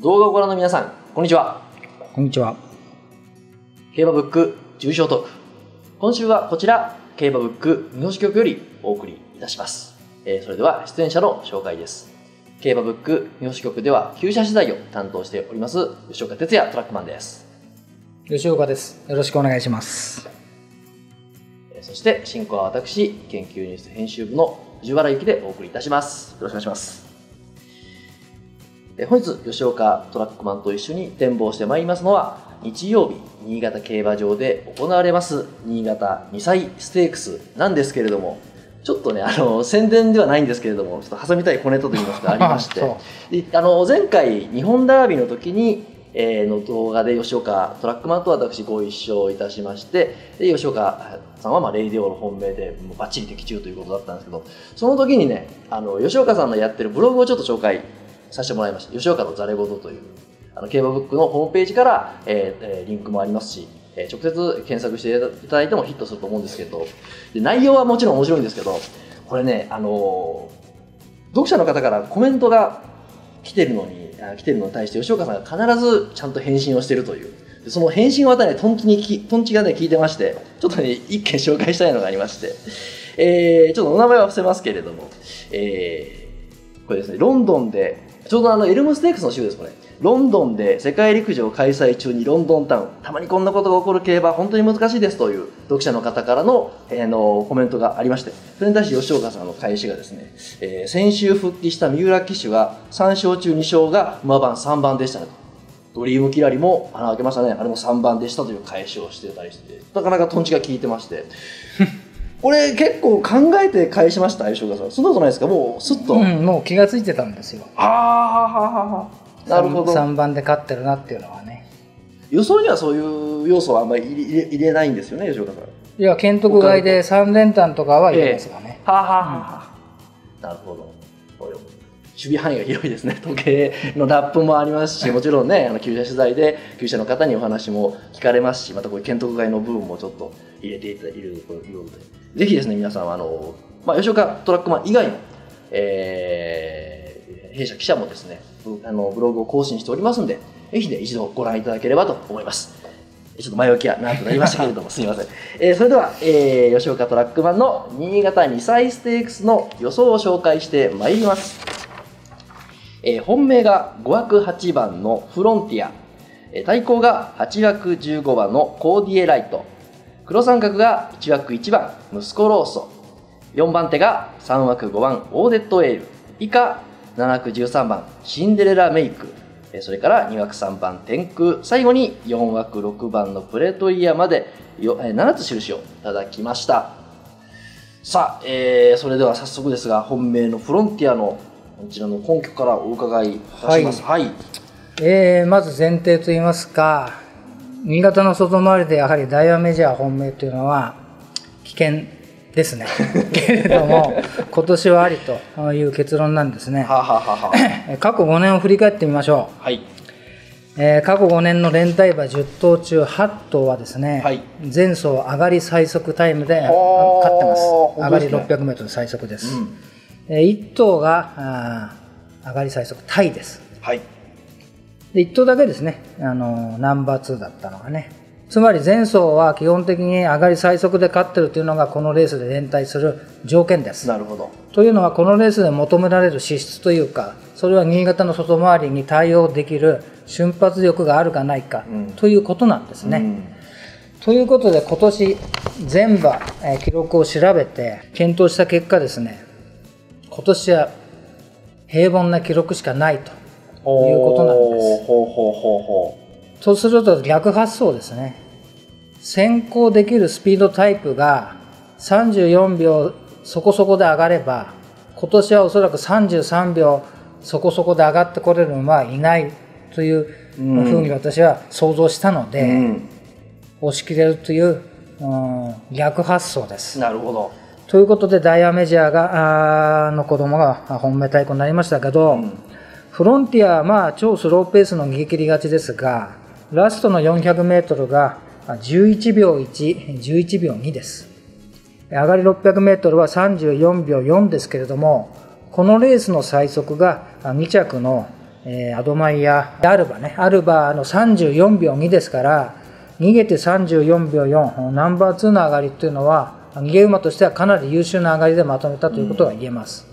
動画をご覧の皆さん、こんにちは。こんにちは。競馬ブック重賞トーク。今週はこちら、競馬ブック日本支局よりお送りいたします。えーそれでは出演者の紹介です。競馬ブック日本支局では厩舎取材を担当しております、吉岡哲也トラックマンです。吉岡です。よろしくお願いします。えーそして進行は私、研究ニュース編集部の藤原由紀でお送りいたします。よろしくお願いします。えー本日、吉岡トラックマンと一緒に展望してまいりますのは、日曜日、新潟競馬場で行われます、新潟2歳ステークスなんですけれども、ちょっとね、あの、宣伝ではないんですけれども、ちょっと挟みたい小ネタといいますか、ありまして、あの前回日本ダービーの時に、えーの動画で吉岡トラックマンと私ご一緒いたしましてで吉岡さんはまあレイデオロの本命でもうバッチリ的中ということだったんですけどその時にねあの吉岡さんのやってるブログをちょっと紹介させてもらいました。吉岡のざれ言というあの競馬ブックのホームページから、えーえーリンクもありますし、えー直接検索していただいてもヒットすると思うんですけどで内容はもちろん面白いんですけどこれねあのー読者の方からコメントが来てるのにあ来てるのに対して吉岡さんが必ずちゃんと返信をしてるという。その返信をまたねトンチにきトンチがね聞いてましてちょっとね一件紹介したいのがありまして、えーちょっとお名前は伏せますけれども、えーこれですねロンドンでちょうどあのエルムステークスの週ですこれ。ロンドンで世界陸上開催中にロンドンタウン。たまにこんなことが起こる競馬本当に難しいですという読者の方からの,、えーのコメントがありまして。それに対して吉岡さんの返しがですね、えー先週復帰した三浦騎手が3勝中2勝が馬番3番でしたね。とドリームキラリも穴開けましたね。あれも3番でしたという返しをしてたりしてなかなかトンチが効いてまして。これ結構考えて返しました吉岡さん。そんなことないですか？もうスッと、うん、もう気がついてたんですよ。ああなるほど。3番で勝ってるなっていうのはね。予想にはそういう要素はあんまり入れ入れないんですよね吉岡さん。いや、県徳外で3連単とかは入れますがね。はあ、はあはあはあ、なるほど守備範囲が広いですね時計のラップもありますしもちろんねあの厩舎取材で厩舎の方にお話も聞かれますしまたこれ県徳外の部分もちょっと入れていただいるということでぜひですね皆さんはあの、まあ、吉岡トラックマン以外の、えー弊社記者もですねブあのブログを更新しておりますんでぜひね一度ご覧いただければと思いますちょっと前置きは長くなりましたけれども、すみません。えーそれでは、えー吉岡トラックマンの新潟2歳ステークスの予想を紹介してまいります。えー本命が5枠8番のフロンティア、えー対抗が8枠15番のコーディエライト、黒三角が1枠1番息子ローソ、4番手が3枠5番オーデットエール、以下7枠13番シンデレラメイク、えーそれから2枠3番天空、最後に4枠6番のプレトリアまで。よえー7つ印をいただきました。さあ、えーそれでは早速ですが、本命のフロンティアのこちらの根拠からお伺いいたします。はい。えーまず前提といいますか、新潟の外回りでやはりダイヤメジャー本命というのは危険ですね。けれども、今年はありという結論なんですね。過去5年を振り返ってみましょう。はい。えー過去5年の連帯馬10頭中8頭はですね、はい前走上がり最速タイムで勝ってます。上がり本当ですね 600m 最速です。うん。え1頭が上がり最速タイです。はい。で1頭だけですね、あのーナンバー2だったのがね。つまり前走は基本的に上がり最速で勝ってるというのがこのレースで連帯する条件です。なるほど。というのはこのレースで求められる資質というかそれは新潟の外回りに対応できる瞬発力があるかないかうんということなんですね。うんということで今年全馬、えー記録を調べて検討した結果ですね今年は平凡な記録しかないということなんです。ほうほうほうほそうすると逆発想ですね先行できるスピードタイプが34秒そこそこで上がれば今年はおそらく33秒そこそこで上がってこれる馬はいないというふうに私は想像したのう。で、うん。押し切れるという、うん逆発想です。なるほど。ということでダイヤメジャーがあーの子供があ本命対抗になりましたけど、うんフロンティアはまあ超スローペースの逃げ切り勝ちですがラストの 400m があ11秒1、11秒2です。上がり 600m は34秒4ですけれども、このレースの最速があ2着のえーアドマイヤアルバねアルバの34秒2ですから逃げて34秒4ナンバー2の上がりっていうのは逃げ馬としてはかなり優秀な上がりでまとめたということが言えます、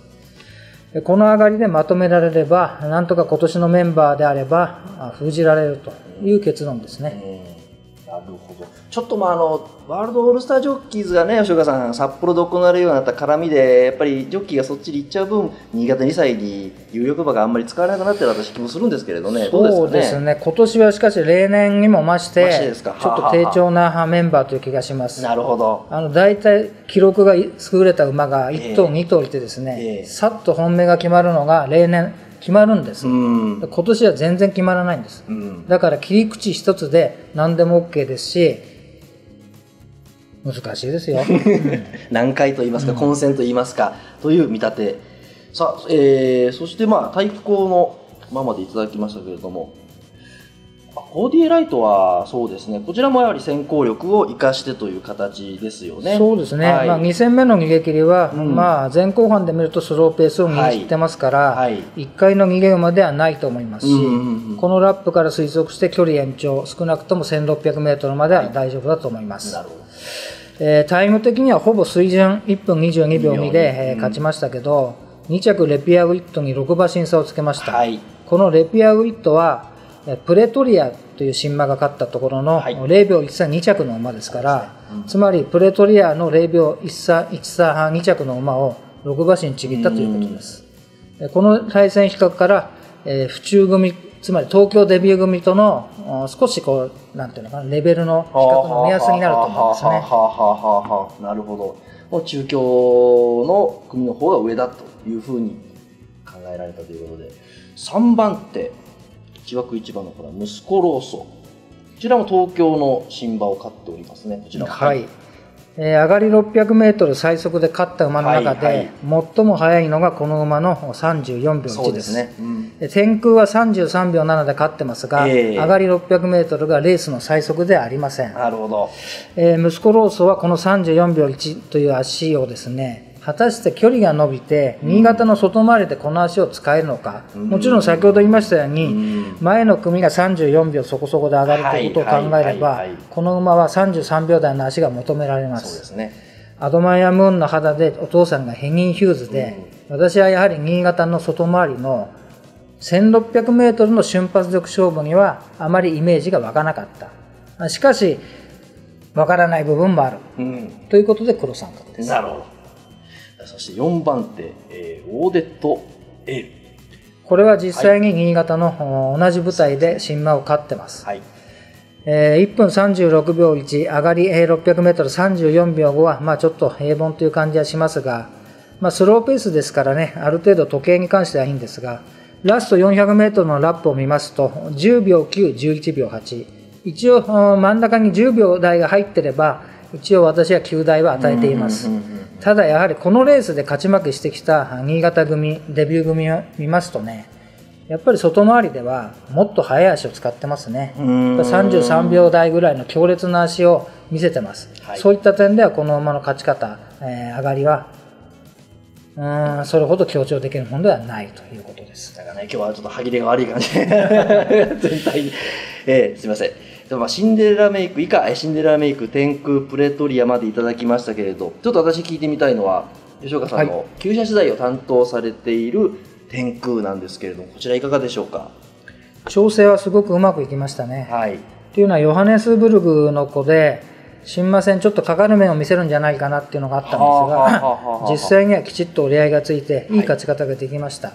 でこの上がりでまとめられればなんとか今年のメンバーであればあ封じられるという結論ですね、うん。なるほど。ちょっとまああのワールドオールスタージョッキーズがね吉岡さん札幌で行われるようになった絡みでやっぱりジョッキーがそっちに行っちゃう分新潟2歳に有力馬があんまり使われなくなってる私気もするんですけれどね。どそううですね。ね今年はしかし例年にも増してちょっと低調なメンバーという気がします。なるほど。あの大体記録が優れた馬が1頭、ええ。2頭いてですね、ええ。さっと本命が決まるのが例年決まるんです、うん。今年は全然決まらないんです。うん。だから切り口一つで何でも OK ですし難しいですよ、難解と言いますか、混戦と言いますかという見立て。さあ、えーそしてまあ対抗のままでいただきましたけれども。あコーディエライトはそうですね。こちらもやはり先行力を生かしてという形ですよね。そうですね、はい。まあ、2戦目の逃げ切りは、うん。まあ、前後半で見るとスローペースを逃げ切ってますから、はい。1回の逃げ馬ではないと思いますし、うんうんうんこのラップから推測して距離延長少なくとも 1600m までは大丈夫だと思います、なるほどえータイム的にはほぼ水準1分22秒2で、え勝ちましたけど2着レピアウィットに6馬身差をつけました、はい。このレピアウィットはえープレトリアという新馬が勝ったところのはい。0秒1差2着の馬ですから、うん。つまりプレトリアの0秒1差1差半2着の馬を6馬身ちぎったということです、えこの対戦比較から、えー府中組つまり東京デビュー組とのお少しこうなんていうのかなレベルの比較の目安になると思うんですね。はあはあはあはなるほど。もう中京の組の方が上だというふうに考えられたということで。3番手1枠1番のこれは息子ローソこちらも東京の新馬を勝っておりますねこちら。もはい、えー上がり 600m 最速で勝った馬の中で、はいはい。最も速いのがこの馬の34秒1です。ね、うん。で天空は33秒7で勝ってますが、ええ。上がり 600m がレースの最速ではありません、なるほど。えー息子ローソはこの34秒1という足をですね果たして距離が伸びて新潟の外回りでこの足を使えるのか、うん。もちろん先ほど言いましたように、うん。前の組が34秒そこそこで上がるということを考えれば、この馬は33秒台の足が求められまそうですすね。アドマイヤムーンの肌でお父さんがヘニー・ヒューズで、私はやはり新潟の外回りの 1600m の瞬発力勝負にはあまりイメージが湧かなかった。しかしわからない部分もある。うん。ということで黒三角です。なるほどそして4番手、えーオーデット・エール。これは実際に新潟のお同じ舞台で新馬を勝ってます、はい。えー1分36秒1上がりえー 600m34 秒5は、まあ、ちょっと平凡という感じはしますが、まあ、スローペースですからねある程度時計に関してはいいんですがラスト 400m のラップを見ますと10秒911秒8一応うん真ん中に10秒台が入ってれば一応私は9台は与えています。うんうんうんうんただやはりこのレースで勝ち負けしてきた新潟組デビュー組を見ますとねやっぱり外回りではもっと速い足を使ってますね。うーん。33秒台ぐらいの強烈な足を見せてます、はい。そういった点ではこの馬の勝ち方、えー上がりはうーんそれほど強調できるものではないということです。なんかね、今日はちょっと歯切れが悪い感じで全体に、えーすみませんでもまあシンデレラメイク以下えーシンデレラメイク天空プレトリアまでいただきましたけれどちょっと私聞いてみたいのは吉岡さんの厩舎時代を担当されている天空なんですけれどもこちらいかがでしょうか？調整はすごくうまくいきましたね。はい。っていうのはヨハネスブルグの子で新馬戦ちょっとかかる面を見せるんじゃないかなっていうのがあったんですが実際にはきちっと折り合いがついてい。い勝ち方ができました、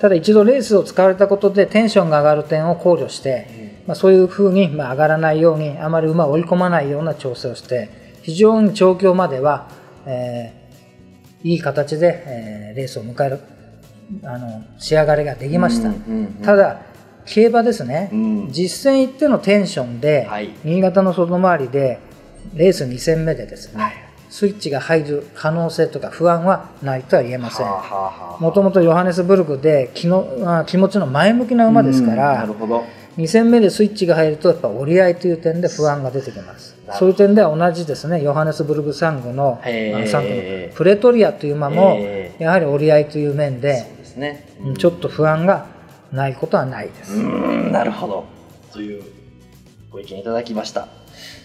ただ一度レースを使われたことでテンションが上がる点を考慮して、まあ、そういうふうにまあ上がらないようにあまり馬を追い込まないような調整をして非常に調教までは、えーいい形で、えーレースを迎えるあの仕上がりができました、ただ競馬ですね、うん。実戦行ってのテンションで、はい。新潟の外回りでレース2戦目でですね、はい。スイッチが入る可能性とか不安はないとは言えません。もともとヨハネスブルクで気のあ気持ちの前向きな馬ですかうん。らなるほど2戦目でスイッチが入るとやっぱ折り合いという点で不安が出てきます。そういう点では同じですね。ヨハネスブルク産具の産具のプレトリアという馬もやはり折り合いという面でちょっと不安がないことはないです。うんなるほど。というご意見いただきました。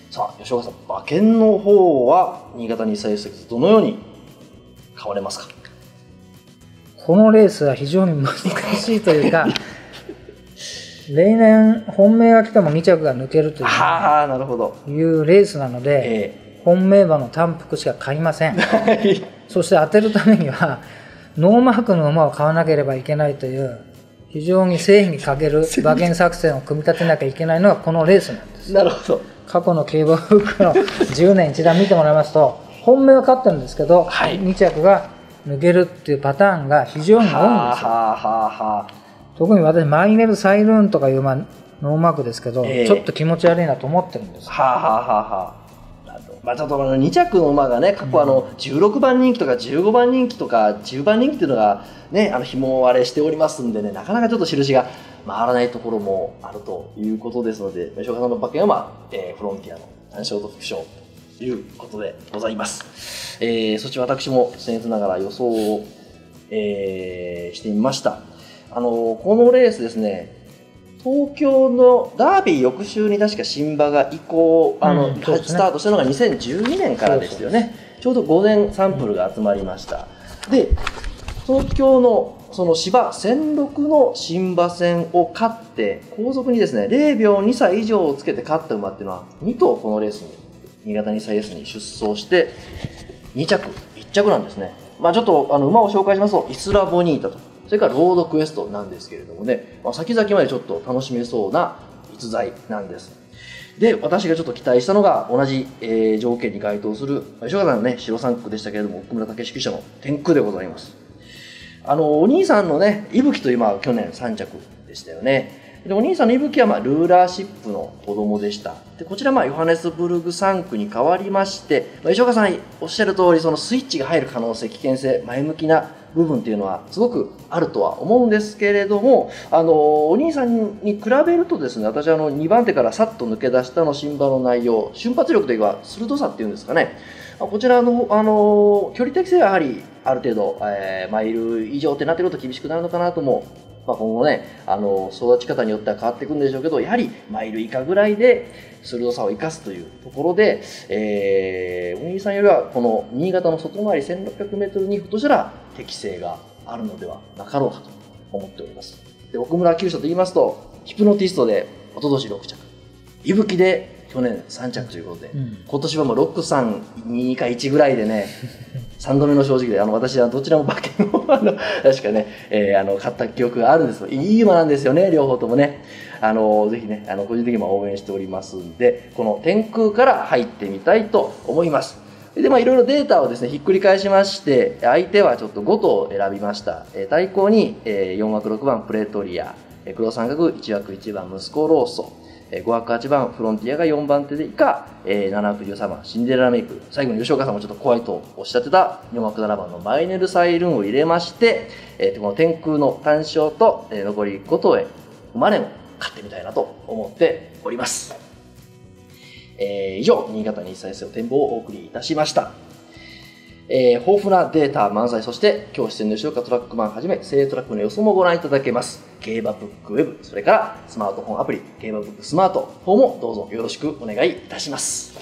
さあ吉岡さん馬券の方は新潟日産 SX どのように買われますか？このレースは非常に難しいというか、例年、本命が来ても2着が抜けるとはあなるほど。いうレースなので、え本命馬の単服しか買いません。そして当てるためには、ノーマークの馬を買わなければいけないという、非常に正義に欠ける馬券作戦を組み立てなきゃいけないのがこのレースなんです。なるほど。過去の競馬ブックの10年一覧見てもらいますと、本命は勝ってるんですけど、はい。2着が抜けるっていうパターンが非常に多いんですよ。はあはあはあ特に私、マイネル・サイルーンとかいう、まあ、ノーマークですけど、ええ。ちょっと気持ち悪いなと思ってるんです。はあはあはあはまあちょっとあの2着の馬がね過去あの16番人気とか15番人気とか10番人気っていうのがねあの紐割れしておりますんでねなかなかちょっと印が回らないところもあるということですので吉岡さんの馬券は、まあえーフロンティアの単勝と副賞ということでございます、えーそして私も僭越ながら予想を、えーしてみましたあのこのレースですね東京のダービー翌週に確か新馬が移行あの、うんね。スタートしたのが2012年からですよね。ちょうど午前サンプルが集まりました、で東京のその芝1006の新馬戦を勝って後続にですね0秒2歳以上をつけて勝った馬っていうのは2頭このレースに新潟2歳レースに出走して2着1着なんですね、まあ、ちょっとあの馬を紹介しますとイスラ・ボニータとそれからロードクエストなんですけれどもね、まあ、先々までちょっと楽しめそうな逸材なんです。で私がちょっと期待したのが同じ、えー条件に該当する吉岡さんのね白三区でしたけれども奥村武史記者の天空でございます。あのお兄さんのね伊吹という馬は去年3着でしたよね。でお兄さんの伊吹はまあルーラーシップの子供でした。でこちらまあヨハネスブルグ3区に変わりまして、まあ、吉岡さんおっしゃる通りそのスイッチが入る可能性危険性前向きな部分っていうのはすごくあるとは思うんですけれどもあのお兄さんに比べるとですね私はあの2番手からさっと抜け出したの新馬の内容瞬発力というか鋭さっていうんですかね。こちらの、あの距離適性はやはりある程度、えーマイル以上ってなってくると厳しくなるのかなとも、まあ、今後ね、あの育ち方によっては変わっていくんでしょうけどやはりマイル以下ぐらいで鋭さを生かすというところで、えー、お兄さんよりはこの新潟の外回り 1600m にひょっとしたら適性があるのではなかろうかと思っております。で奥村厩舎と言いますとヒプノティストでおととし6着。伊吹で去年3着ということで、うん今年はもう6、3、2か1ぐらいでね、3度目の正直で、あの私はどちらも馬券をあの確かね、えーあの買った記憶があるんですいい馬なんですよね、両方ともね。あのぜひね、あの個人的にも応援しておりますんで、この天空から入ってみたいと思います。で、まあ、いろいろデータをですね、ひっくり返しまして、相手はちょっと5頭選びました。えー対抗に、え4枠6番プレトリア、え黒三角1枠1番息子ローソ、えー5枠8番フロンティアが4番手で以下、えー7枠13番シンデレラメイク。最後に吉岡さんもちょっと怖いとおっしゃってた4枠7番のマイネルサイルンを入れまして、えーこの天空の単勝と、えー残り5頭へ馬連を買ってみたいなと思っております、えー以上新潟日産 S を展望をお送りいたしました。えー豊富なデータ満載そして今日出演の吉岡トラックマンはじめ精鋭トラックの予想もご覧いただけます。競馬ブックウェブそれからスマートフォンアプリ競馬ブックスマート4もどうぞよろしくお願いいたします。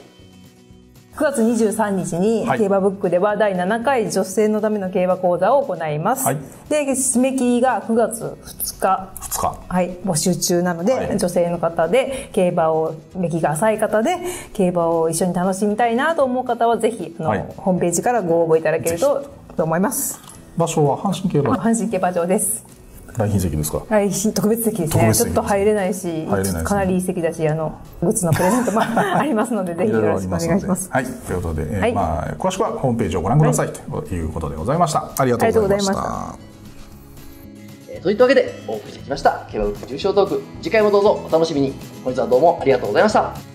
9月23日にはい。競馬ブックでは第7回女性のための競馬講座を行います、はい。で締め切りが9月2日2日はい、募集中なので、はい。女性の方で競馬を歴が浅い方で競馬を一緒に楽しみたいなと思う方はぜひあの、はい。ホームページからご応募いただけるとと思います。場所は阪神競馬阪神競馬場です。大賓席ですか？はい、ひ特別席です特別席ね。ちょっと入れないしねかなりいい席だしあのグッズのプレゼントも ありますのでぜひよろしくお願いします。はい、ということで、えーはい。まあ、詳しくはホームページをご覧ください、ということでございました。ありがとうございました。といったわけでお送りしてきましたケバブック重症トーク次回もどうぞお楽しみに。本日はどうもありがとうございました。